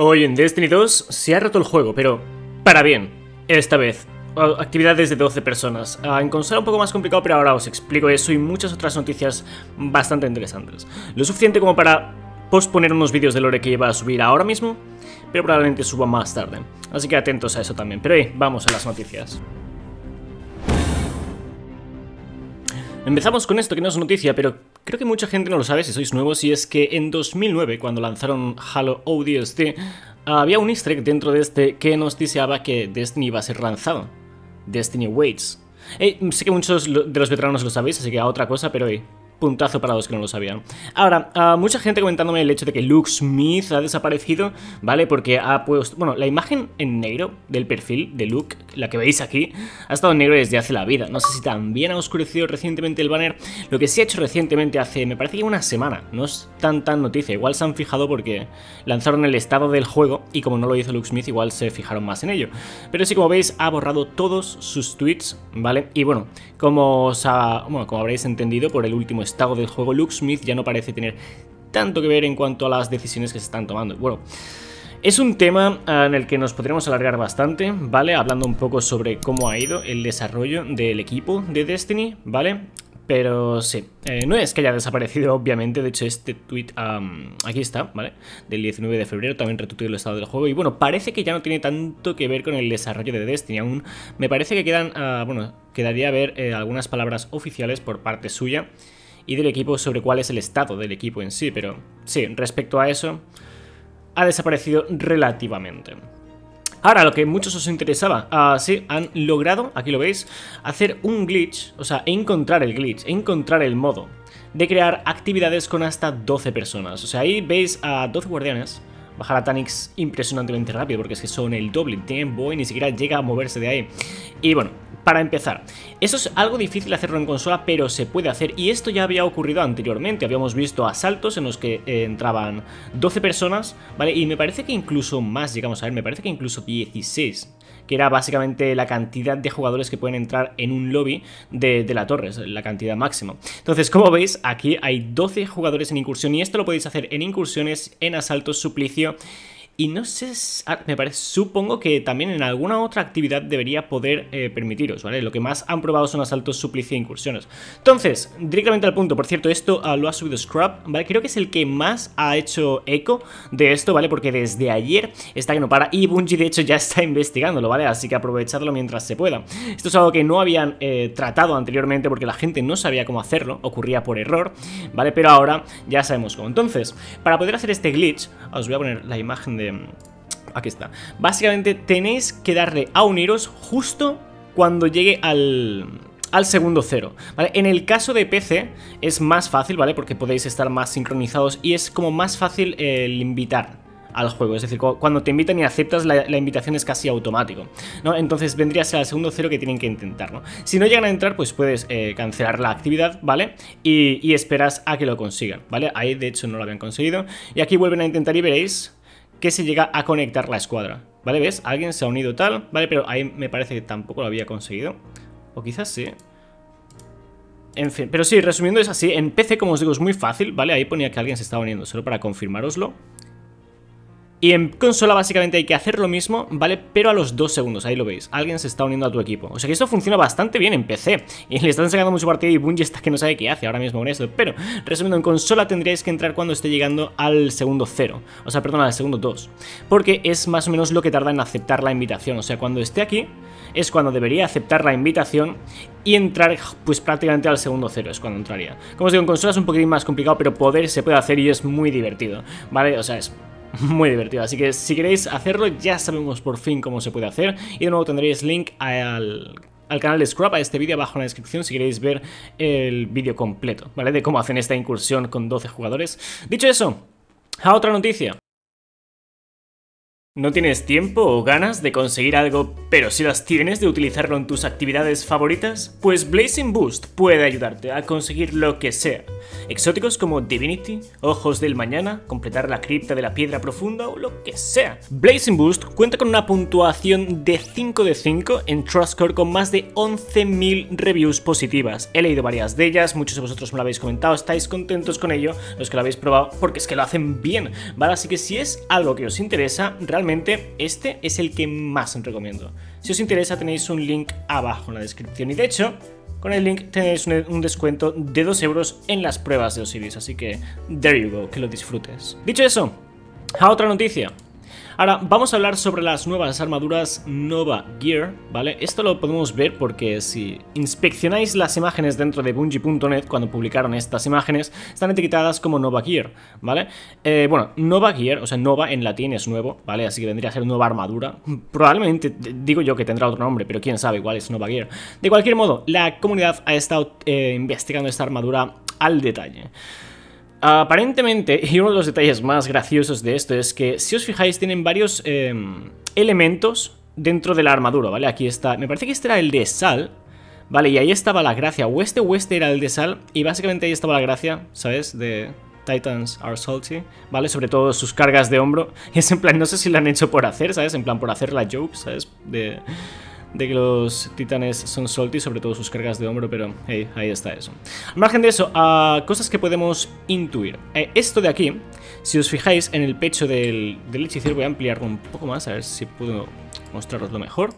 Hoy en Destiny 2 se ha roto el juego, pero para bien, esta vez. Actividades de 12 personas. Ah, en consola un poco más complicado, pero ahora os explico eso y muchas otras noticias bastante interesantes. Lo suficiente como para posponer unos vídeos de lore que iba a subir ahora mismo, pero probablemente suba más tarde. Así que atentos a eso también. Pero hey, vamos a las noticias. Empezamos con esto que no es noticia, pero creo que mucha gente no lo sabe si sois nuevos, y es que en 2009, cuando lanzaron Halo ODST, había un easter egg dentro de este que nos deseaba que Destiny iba a ser lanzado. Destiny Waits. sé que muchos de los veteranos lo sabéis, así que a otra cosa, pero hey, puntazo para los que no lo sabían. Ahora, mucha gente comentándome el hecho de que Luke Smith ha desaparecido, ¿vale? Porque ha puesto... Bueno, la imagen en negro del perfil de Luke, la que veis aquí, ha estado en negro desde hace la vida. No sé si también ha oscurecido recientemente el banner. Lo que sí ha hecho recientemente hace, me parece que una semana. No es tan tan noticia. Igual se han fijado porque lanzaron el estado del juego y como no lo hizo Luke Smith, igual se fijaron más en ello. Pero sí, como veis, ha borrado todos sus tweets, ¿vale? Y bueno, como, os bueno, como habréis entendido por el último estado del juego, Luke Smith ya no parece tener tanto que ver en cuanto a las decisiones que se están tomando. Bueno, es un tema ah, en el que nos podríamos alargar bastante, ¿vale? Hablando un poco sobre cómo ha ido el desarrollo del equipo de Destiny, ¿vale? Pero sí, eh, no es que haya desaparecido, obviamente. De hecho, este tweet aquí está, ¿vale? Del 19 de febrero, también retuiteó el estado del juego. Y bueno, parece que ya no tiene tanto que ver con el desarrollo de Destiny. Aún me parece que quedan, ah, bueno, quedaría ver eh, algunas palabras oficiales por parte suya y del equipo sobre cuál es el estado del equipo en sí. Pero sí, respecto a eso, ha desaparecido relativamente. Ahora, lo que muchos os interesaba, uh, sí, han logrado, aquí lo veis, hacer un glitch, o sea, encontrar el glitch, encontrar el modo de crear actividades con hasta 12 personas. O sea, ahí veis a 12 guardianes bajar a Tanix impresionantemente rápido, porque es que son el doble, tiempo y ni siquiera llega a moverse de ahí. Y bueno, para empezar, eso es algo difícil hacerlo en consola, pero se puede hacer y esto ya había ocurrido anteriormente. Habíamos visto asaltos en los que eh, entraban 12 personas, ¿vale? Y me parece que incluso más, llegamos a ver, me parece que incluso 16 que era básicamente la cantidad de jugadores que pueden entrar en un lobby de, de la torre, la cantidad máxima. Entonces, como veis, aquí hay 12 jugadores en incursión y esto lo podéis hacer en incursiones, en asaltos, suplicio y no sé, ah, me parece, supongo que también en alguna otra actividad debería poder eh, permitiros, ¿vale? Lo que más han probado son asaltos, suplicio e incursiones. Entonces, directamente al punto, por cierto, esto ah, lo ha subido Scrub, ¿vale? Creo que es el que más ha hecho eco de esto, ¿vale? Porque desde ayer está que no para y Bungie de hecho ya está investigándolo, ¿vale? Así que aprovechadlo mientras se pueda. Esto es algo que no habían eh, tratado anteriormente porque la gente no sabía cómo hacerlo, ocurría por error, ¿vale? Pero ahora ya sabemos cómo. Entonces, para poder hacer este glitch, os voy a poner la imagen de Aquí está. Básicamente tenéis que darle a uniros justo cuando llegue al, al segundo cero. En el caso de PC es más fácil, ¿vale? Porque podéis estar más sincronizados y es como más fácil el invitar al juego, es decir, cuando te invitan y aceptas la, invitación es casi automático, ¿no? Entonces vendría a ser el segundo cero que tienen que intentar, ¿no? Si no llegan a entrar, pues puedes eh, cancelar la actividad, ¿vale? Y, y esperas a que lo consigan, ¿vale? Ahí de hecho no lo habían conseguido y aquí vuelven a intentar y veréis que se llega a conectar la escuadra. ¿Vale? ¿Ves? Alguien se ha unido tal, ¿vale? Pero ahí me parece que tampoco lo había conseguido. O quizás sí. En fin, pero sí, resumiendo es así. En PC, como os digo, es muy fácil, ¿vale? Ahí ponía que alguien se estaba uniendo, solo para confirmaroslo. Y en consola básicamente hay que hacer lo mismo, ¿vale? Pero a los dos segundos, ahí lo veis, alguien se está uniendo a tu equipo. O sea que esto funciona bastante bien en PC Y le están sacando mucho partido y Bungie está que no sabe qué hace ahora mismo con esto. Pero, resumiendo, en consola tendríais que entrar cuando esté llegando al segundo cero. O sea, perdón, al segundo 2 Porque es más o menos lo que tarda en aceptar la invitación. O sea, cuando esté aquí es cuando debería aceptar la invitación y entrar pues prácticamente al segundo cero es cuando entraría. Como os digo, en consola es un poquitín más complicado, pero poder se puede hacer y es muy divertido, ¿vale? O sea, es muy divertido. Así que si queréis hacerlo, ya sabemos por fin cómo se puede hacer. Y de nuevo tendréis link al, canal de Scrub, a este vídeo abajo en la descripción si queréis ver el vídeo completo, ¿vale? De cómo hacen esta incursión con 12 jugadores. Dicho eso, a otra noticia. ¿No tienes tiempo o ganas de conseguir algo, pero si las tienes de utilizarlo en tus actividades favoritas? Pues Blazing Boost puede ayudarte a conseguir lo que sea. Exóticos como Divinity, Ojos del Mañana, completar la cripta de la piedra profunda o lo que sea. Blazing Boost cuenta con una puntuación de 5 de 5 en Trustcore con más de 11.000 reviews positivas. He leído varias de ellas, muchos de vosotros me lo habéis comentado, estáis contentos con ello, los que lo habéis probado, porque es que lo hacen bien, ¿vale? Así que si es algo que os interesa, realmente este es el que más os recomiendo. Si os interesa tenéis un link abajo en la descripción y de hecho con el link tenéis un descuento de 2 euros en las pruebas de Osiris, así que there you go, que lo disfrutes. Dicho eso, a otra noticia. Ahora, vamos a hablar sobre las nuevas armaduras Nova Gear, ¿vale? Esto lo podemos ver porque si inspeccionáis las imágenes dentro de Bungie.net, cuando publicaron estas imágenes, están etiquetadas como Nova Gear, ¿vale? Eh, bueno, Nova Gear, o sea, Nova en latín es nuevo, ¿vale? Así que vendría a ser nueva armadura. Probablemente, digo yo que tendrá otro nombre, pero quién sabe, igual es Nova Gear. De cualquier modo, la comunidad ha estado eh, investigando esta armadura al detalle. Aparentemente, y uno de los detalles más graciosos de esto es que, si os fijáis, tienen varios em, elementos dentro de la armadura, ¿vale? Aquí está, me parece que este era el de sal, ¿vale? Y ahí estaba la gracia, o este o este era el de sal, y básicamente ahí estaba la gracia, ¿sabes? De Titans are salty, ¿vale? Sobre todo sus cargas de hombro, y es en plan, no sé si lo han hecho por hacer, ¿sabes? En plan, por hacer la joke, ¿sabes? De de que los titanes son salty, sobre todo sus cargas de hombro, pero ahí está eso. Al margen de eso, a cosas que podemos intuir. Eh, esto de aquí, si os fijáis en el pecho del, del hechicero, voy a ampliarlo un poco más, a ver si puedo mostraroslo mejor.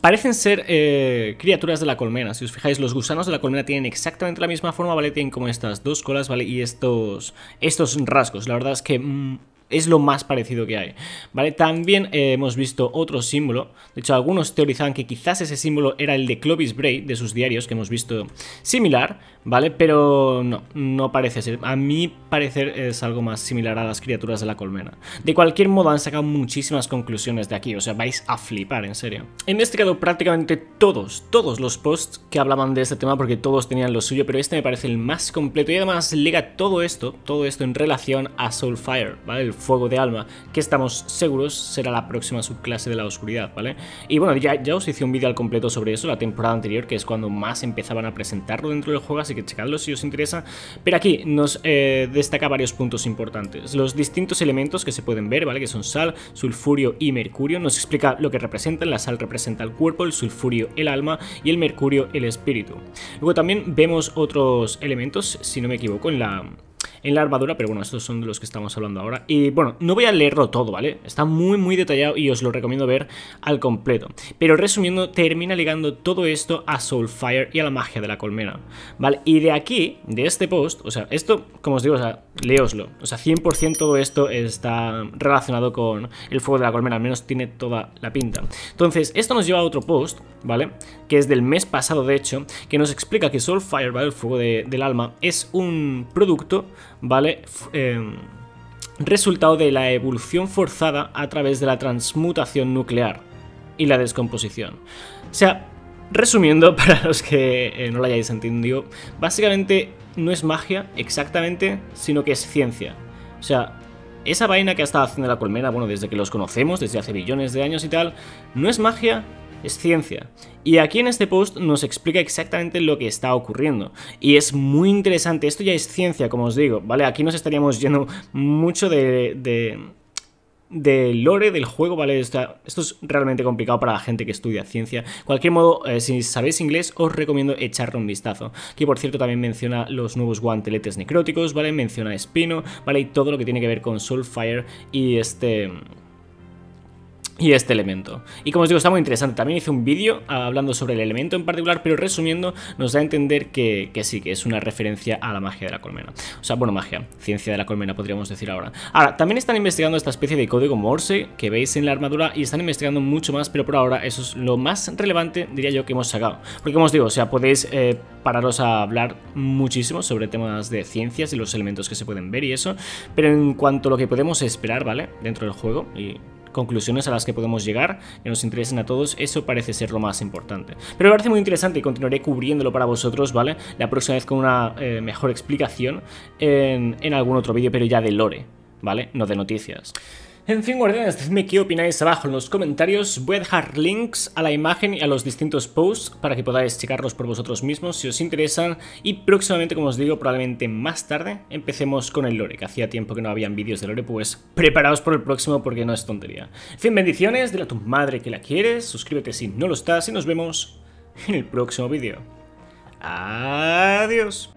Parecen ser eh, criaturas de la colmena. Si os fijáis, los gusanos de la colmena tienen exactamente la misma forma, ¿vale? Tienen como estas dos colas, ¿vale? Y estos, estos rasgos. La verdad es que mm, es lo más parecido que hay, ¿vale? También eh, hemos visto otro símbolo, de hecho algunos teorizaban que quizás ese símbolo era el de Clovis Bray, de sus diarios, que hemos visto similar, ¿vale? Pero no, no parece ser, a mi parecer es algo más similar a las criaturas de la colmena. De cualquier modo han sacado muchísimas conclusiones de aquí, o sea, vais a flipar, en serio. He investigado prácticamente todos, todos los posts que hablaban de este tema, porque todos tenían lo suyo, pero este me parece el más completo y además liga todo esto, todo esto en relación a Soulfire, ¿vale? Fuego de alma, que estamos seguros será la próxima subclase de la oscuridad, ¿vale? Y bueno, ya, os hice un vídeo al completo sobre eso la temporada anterior, que es cuando más empezaban a presentarlo dentro del juego, así que checadlo si os interesa. Pero aquí nos eh, destaca varios puntos importantes. Los distintos elementos que se pueden ver, ¿vale? Que son sal, sulfurio y mercurio. Nos explica lo que representan. La sal representa el cuerpo, el sulfurio el alma y el mercurio el espíritu. Luego también vemos otros elementos, si no me equivoco, en la, en la armadura, pero bueno, estos son de los que estamos hablando ahora. Y bueno, no voy a leerlo todo, ¿vale? Está muy, muy detallado y os lo recomiendo ver al completo. Pero resumiendo, termina ligando todo esto a Soulfire y a la magia de la colmena, ¿vale? Y de aquí, de este post, o sea, esto, como os digo, o sea, leoslo. O sea, 100% todo esto está relacionado con el fuego de la colmena, al menos tiene toda la pinta. Entonces, esto nos lleva a otro post, ¿vale? Que es del mes pasado, de hecho, que nos explica que Soulfire, ¿vale? El fuego del alma, es un producto ¿vale? Em, resultado de la evolución forzada a través de la transmutación nuclear y la descomposición. O sea, resumiendo, para los que eh, no lo hayáis entendido, básicamente no es magia exactamente, sino que es ciencia. O sea, esa vaina que ha estado haciendo la colmena, bueno, desde que los conocemos, desde hace billones de años y tal, no es magia, es ciencia. Y aquí en este post nos explica exactamente lo que está ocurriendo. Y es muy interesante, esto ya es ciencia, como os digo, ¿vale? Aquí nos estaríamos yendo mucho de, de lore del juego, ¿vale? Esto, esto, es realmente complicado para la gente que estudia ciencia. Cualquier modo, eh, si sabéis inglés, os recomiendo echarle un vistazo. Que por cierto también menciona los nuevos guanteletes necróticos, ¿vale? Menciona Espino, ¿vale? Y todo lo que tiene que ver con Soulfire y este y este elemento. Y como os digo, está muy interesante. También hice un vídeo hablando sobre el elemento en particular, pero resumiendo, nos da a entender que, sí, que es una referencia a la magia de la colmena. O sea, bueno, magia, ciencia de la colmena, podríamos decir ahora. Ahora, también están investigando esta especie de código Morse que veis en la armadura y están investigando mucho más, pero por ahora eso es lo más relevante, diría yo, que hemos sacado. Porque como os digo, o sea, podéis eh, pararos a hablar muchísimo sobre temas de ciencias y los elementos que se pueden ver y eso, pero en cuanto a lo que podemos esperar, ¿vale? Dentro del juego y conclusiones a las que podemos llegar, que nos interesen a todos, eso parece ser lo más importante. Pero me parece muy interesante y continuaré cubriéndolo para vosotros, ¿vale? La próxima vez con una eh, mejor explicación en, en algún otro vídeo, pero ya de lore, ¿vale? No de noticias. En fin, guardianes, decidme qué opináis abajo en los comentarios. Voy a dejar links a la imagen y a los distintos posts para que podáis checarlos por vosotros mismos si os interesan. Y próximamente, como os digo, probablemente más tarde, empecemos con el lore, que hacía tiempo que no habían vídeos de lore, pues preparaos por el próximo porque no es tontería. En fin, bendiciones, dile a tu madre que la quieres, suscríbete si no lo estás y nos vemos en el próximo vídeo. Adiós.